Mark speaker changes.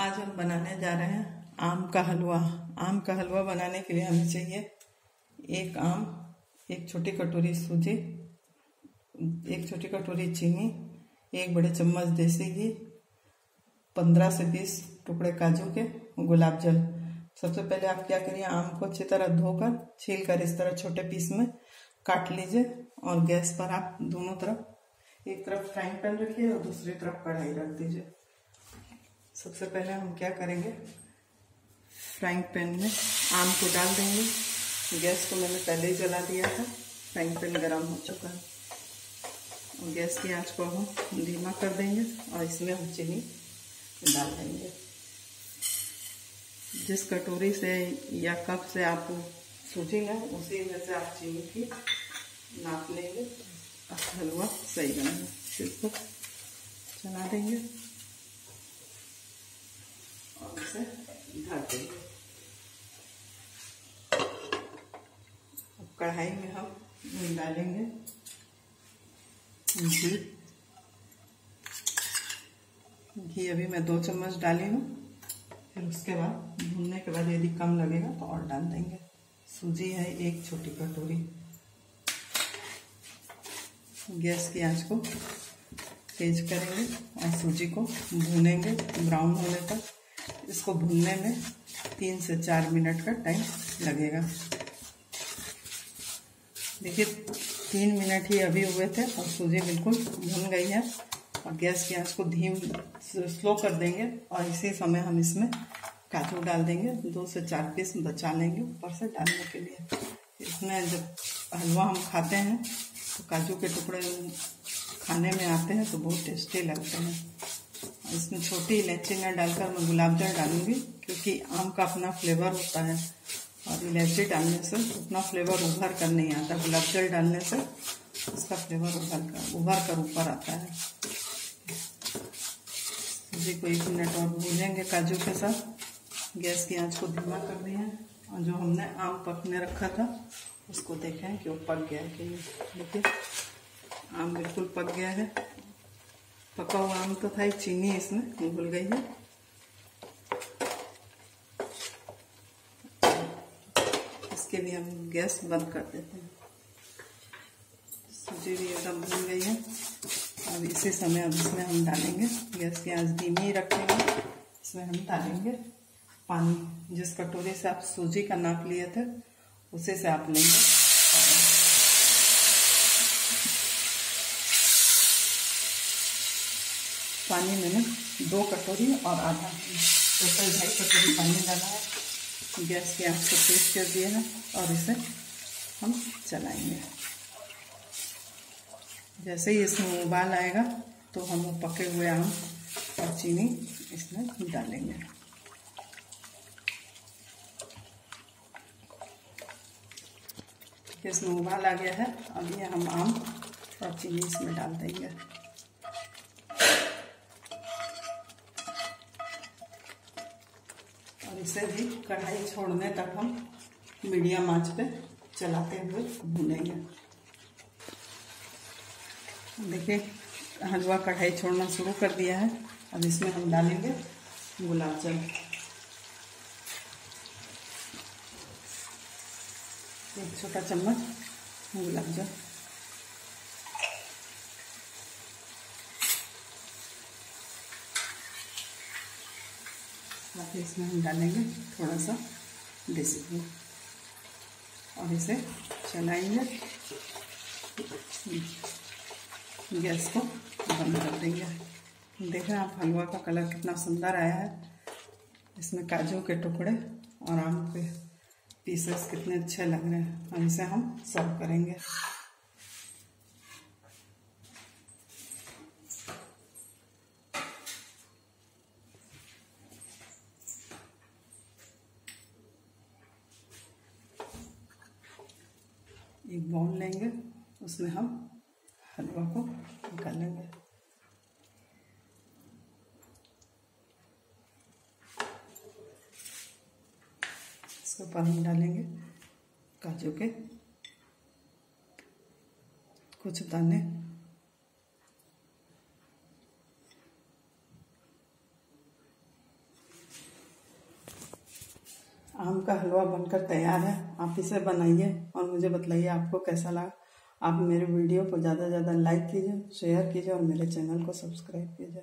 Speaker 1: आज हम बनाने जा रहे हैं आम का हलवा। आम का हलवा बनाने के लिए हमें चाहिए एक आम, एक छोटी कटोरी सूजी, एक छोटी कटोरी चीनी, एक बड़े चम्मच देसी घी, पंद्रह से बीस टुकड़े काजू के गुलाब जल। सबसे पहले आप क्या करिए, आम को अच्छी तरह धोकर छील कर इस तरह छोटे पीस में काट लीजिए और गैस पर आप दोनों तरफ़, एक तरफ़ फ्राइंग पैन रखिए और दूसरी तरफ़ कढ़ाई रख दीजिए। सबसे पहले हम क्या करेंगे? फ्राइंग पैन में आम को डाल देंगे। गैस को मैंने पहले ही जला दिया था। फ्राइंग पैन गर्म हो चुका है। और गैस की आँच को हम धीमा कर देंगे और इसमें हम चीनी डाल देंगे। जिस कटोरी से या कप से आप लें उसी में से आप चीनी की नाप लेंगे। हलवा सही बनेगा। इसको चला देंगे। इसे ढक देंगे अब कढ़ाई में हम डालेंगे। घी घी अभी मैं दो चम्मच डाली हूँ। फिर उसके बाद भूनने के बाद यदि कम लगेगा तो और डाल देंगे। सूजी है एक छोटी कटोरी। गैस की आँच को तेज करेंगे और सूजी को भूनेंगे ब्राउन होने तक। इसको भूनने में तीन से चार मिनट का टाइम लगेगा। देखिए, तीन मिनट ही अभी हुए थे और सूजी बिल्कुल भून गई है और गैस की आँच को धीम स्लो कर देंगे और इसी समय हम इसमें काजू डाल देंगे। दो से चार पीस बचा लेंगे ऊपर से डालने के लिए। इसमें जब हलवा हम खाते हैं तो काजू के टुकड़े खाने में आते हैं तो बहुत टेस्टी लगते हैं। इसमें छोटी इलायची न डालकर मैं गुलाब जल डालूँगी, क्योंकि आम का अपना फ्लेवर होता है। और इलायची डालने से उतना फ्लेवर उभर कर नहीं आता, गुलाब जल डालने से उसका फ्लेवर उभर कर उभर कर ऊपर आता है। सूजी को एक मिनट और भूनेंगे काजू के साथ। गैस की आँच को धीमा कर दिया और जो हमने आम पकने रखा था, उसको देखें कि वो पक गया है कि देखिए, आम बिल्कुल पक गया है। पका हुआ आम तो था ही चीनी, इसमें घुल गई है? इसके लिए हम गैस बंद कर देते हैं। सूजी भी एकदम भूल गई है। अब इसी समय अब इसमें हम डालेंगे। गैस की आँच धीमी ही रखेंगे। इसमें हम डालेंगे पानी। जिस कटोरे से आप सूजी का नाप लिए थे, उसी से आप लेंगे। पानी मैंने दो कटोरी और आधा टोटल ढाई कटोरी पानी डाला है। गैस की आँच को तेज कर दिया है और इसे हम चलाएँगे। जैसे ही इसमें उबाल आएगा तो हम पके हुए आम और चीनी इसमें डालेंगे। इसमें उबाल आ गया है। अब ये हम आम और चीनी इसमें डाल देंगे और इसे भी कढ़ाई छोड़ने तक हम मीडियम आँच पे चलाते हुए भूनेंगे। देखिए, हलवा कढ़ाई छोड़ना शुरू कर दिया है। अब इसमें हम डालेंगे गुलाब जल एक छोटा चम्मच गुलाब जल ही इसमें हम डालेंगे थोड़ा सा देसी घी। और इसे चलाएँगे। गैस को बंद कर देंगे। देख देखें आप, हलवा का कलर कितना सुंदर आया है। इसमें काजू के टुकड़े और आम के पीसेस कितने अच्छे लग रहे हैं। और इसे हम सर्व करेंगे। एक बाउल लेंगे, उसमें हम हलवा को निकालेंगे इसके ऊपर हम डालेंगे, काजू के कुछ दाने आम का हलवा बनकर तैयार है। आप इसे बनाइए और मुझे बताइए आपको कैसा लगा। आप मेरे वीडियो को ज़्यादा से ज़्यादा लाइक कीजिए, शेयर कीजिए और मेरे चैनल को सब्सक्राइब कीजिए।